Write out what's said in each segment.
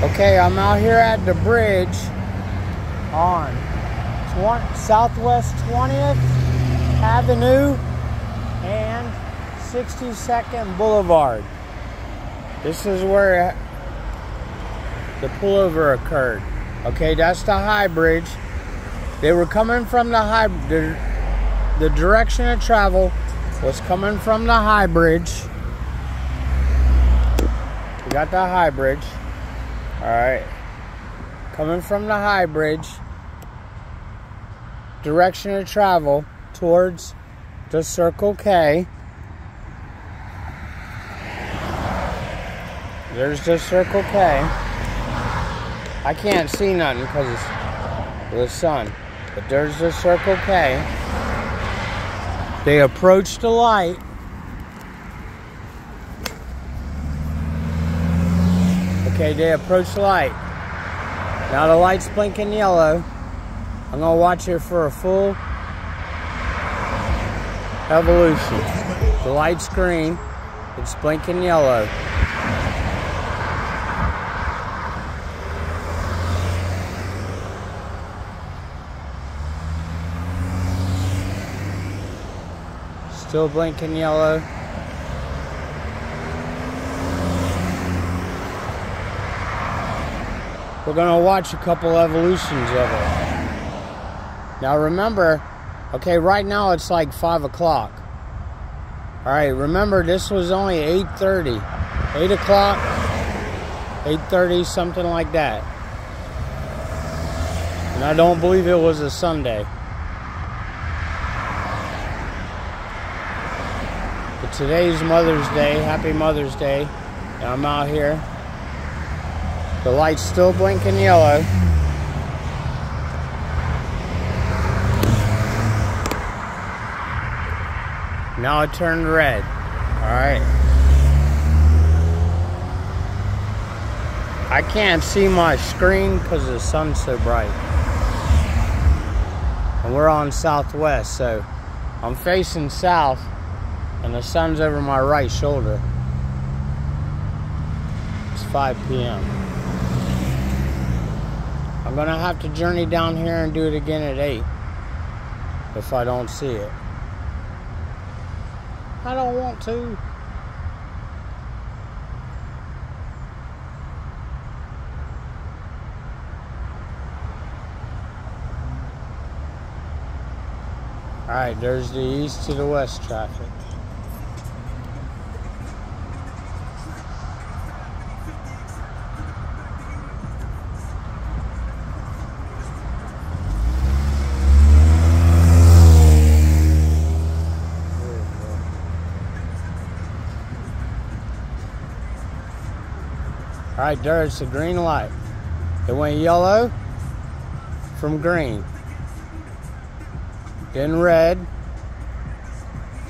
Okay, I'm out here at the bridge on 20, Southwest 20th Avenue and 62nd Boulevard. This is where the pullover occurred. Okay, that's the high bridge. They were coming from the high, the, the direction of travel was coming from the high bridge. We got the high bridge. All right. Coming from the high bridge, direction of travel towards the Circle K. There's the Circle K. I can't see nothing because of the sun, but there's the Circle K. They approach the light. Okay, they approach light. Now the light's blinking yellow. I'm gonna watch it for a full evolution. The light's green, it's blinking yellow. Still blinking yellow. We're gonna watch a couple evolutions of it. Now remember, okay, right now it's like five o'clock. All right, remember this was only 8:30, 8 o'clock, 8:30, something like that. And I don't believe it was a Sunday. But today's Mother's Day. Happy Mother's Day. And I'm out here. The light's still blinking yellow. Now it turned red. Alright. I can't see my screen because the sun's so bright. And we're on southwest, so I'm facing south and the sun's over my right shoulder. It's 5 p.m. I'm gonna have to journey down here and do it again at 8 if I don't see it. I don't want to. Alright, there's the east to the west traffic. Right, there's the green light. It went yellow from green, then red,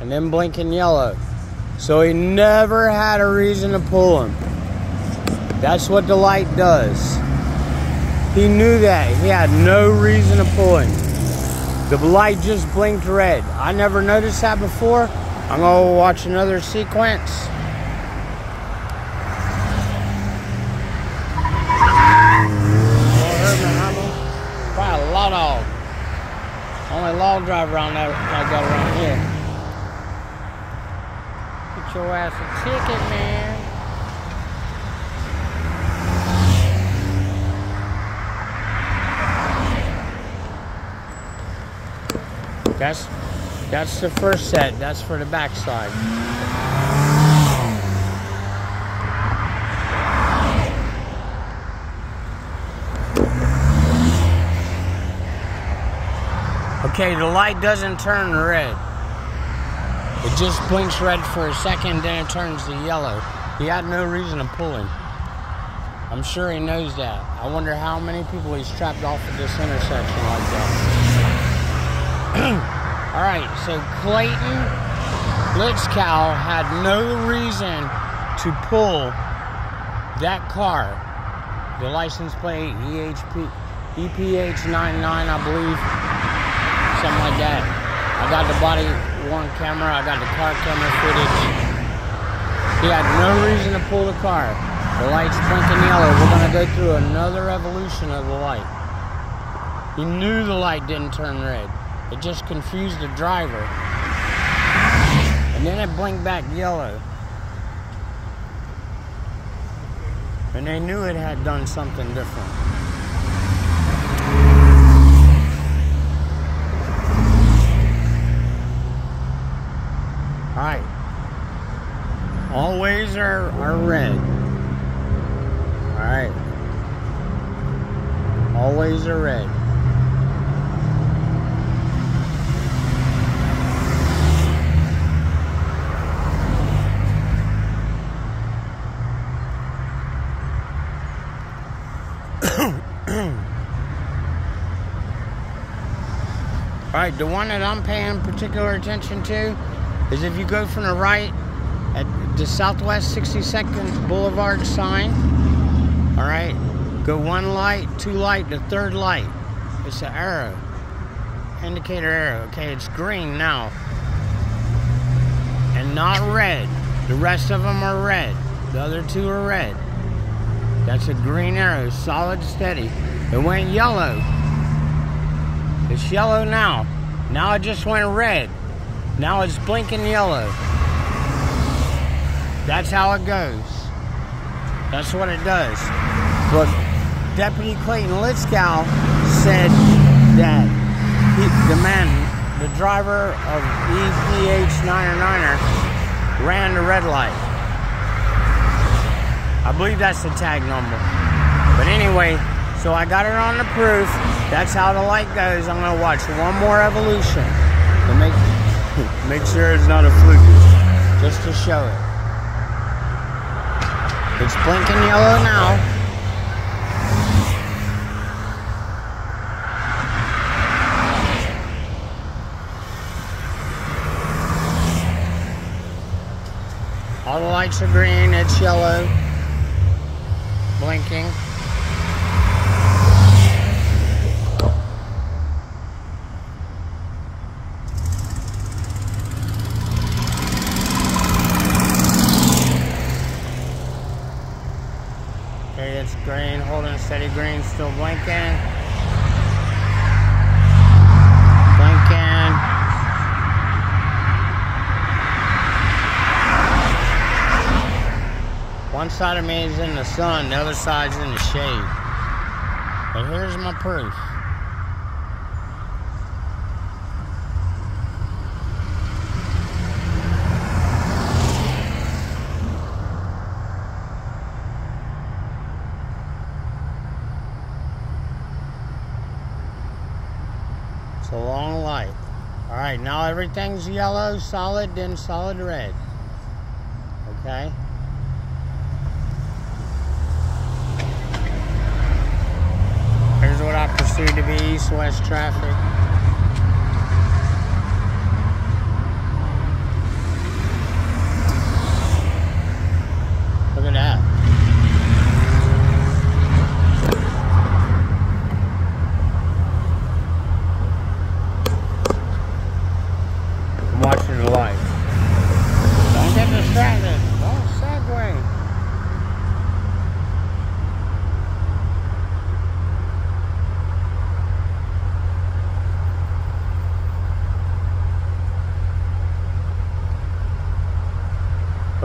and then blinking yellow. So he never had a reason to pull him. That's what the light does. He knew that. He had no reason to pull him. The light just blinked red. I never noticed that before. I'm gonna watch another sequence. Probably a law dog. Only law driver around there I got around here. Get your ass a ticket, man. That's that's the first set. That's for the backside. Okay, the light doesn't turn red. It just blinks red for a second, then it turns to yellow. He had no reason to pull him. I'm sure he knows that. I wonder how many people he's trapped off at this intersection like that. All right, so Clayton Litzkow had no reason to pull that car. The license plate EHP EPH99, I believe, something like that. I got the body worn camera. I got the car camera footage. He had no reason to pull the car. The light's blinking yellow. We're to go through another evolution of the light. He knew the light didn't turn red. It just confused the driver. And then it blinked back yellow. And they knew it had done something different. Alright. Always are, are red. Alright. Always are red. Alright, the one that I'm paying particular attention to is if you go from the right at the Southwest 62nd Boulevard sign, alright, go one light, two light, the third light. It's an arrow. Indicator arrow. Okay, it's green now. And not red. The rest of them are red. The other two are red. That's a green arrow, solid, steady. It went yellow. It's yellow now. Now it just went red. Now it's blinking yellow. That's how it goes. That's what it does. But Deputy Clayton Litzkow said that he, the man, the driver of EPH 99er, ran the red light. I believe that's the tag number. But anyway, so I got it on the proof. That's how the light goes. I'm going to watch one more evolution make sure it's not a fluke, just to show it. It's blinking yellow now. All the lights are green, it's yellow, blinking. Okay, it's green, holding steady green, still blinking. One side of me is in the sun, the other side's in the shade. But here's my proof. A long light. All right, now everything's yellow, solid, then solid red. Okay? Here's what I perceive to be east-west traffic. Look at that. I'm watching the lights. Don't get distracted. Don't segue.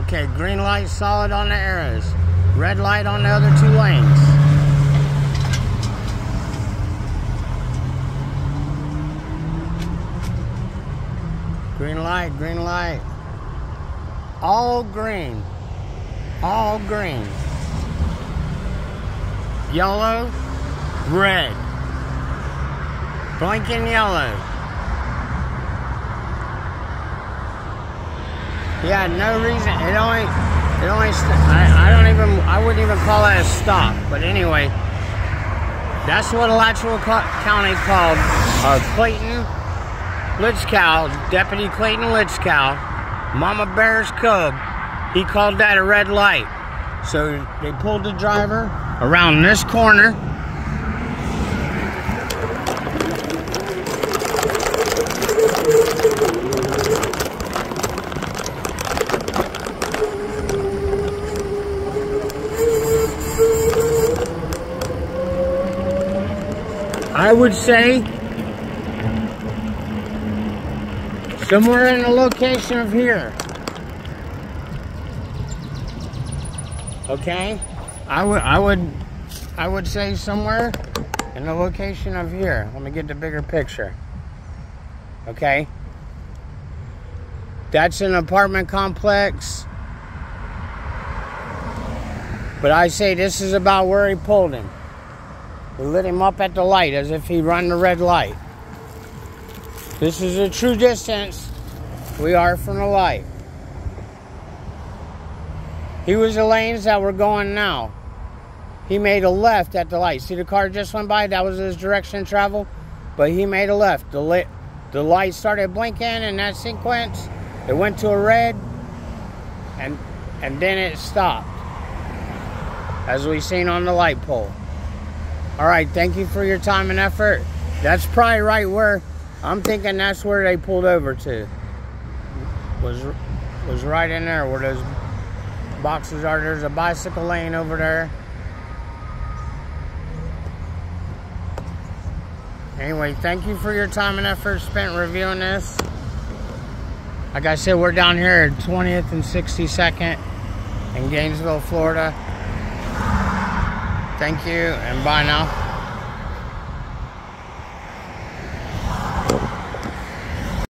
Okay, green light solid on the arrows. Red light on the other two lanes. Green light, green light. All green. All green. Yellow, red. Blinking yellow. Yeah, no reason. It only, it only. I, I don't even. I wouldn't even call that a stop. But anyway, that's what Alachua Co- County called uh, Clayton Litzkow, Deputy Clayton Litzkow, Mama Bear's cub. He called that a red light. So they pulled the driver around this corner. I would say somewhere in the location of here. Okay? I would I would I would say somewhere in the location of here. Let me get the bigger picture. Okay? That's an apartment complex. But I say this is about where he pulled him. We lit him up at the light as if he run the red light. This is a true distance we are from the light. He was the lanes that we're going now. He made a left at the light. See the car just went by? That was his direction of travel. But he made a left. The, lit, the light started blinking in that sequence. It went to a red. And, and then it stopped. As we seen on the light pole. All right, thank you for your time and effort. That's probably right where I'm thinking that's where they pulled over to. Was was right in there where those boxes are. There's a bicycle lane over there. Anyway, thank you for your time and effort spent reviewing this. Like I said, we're down here at 20th and 62nd in Gainesville, Florida. Thank you and bye now.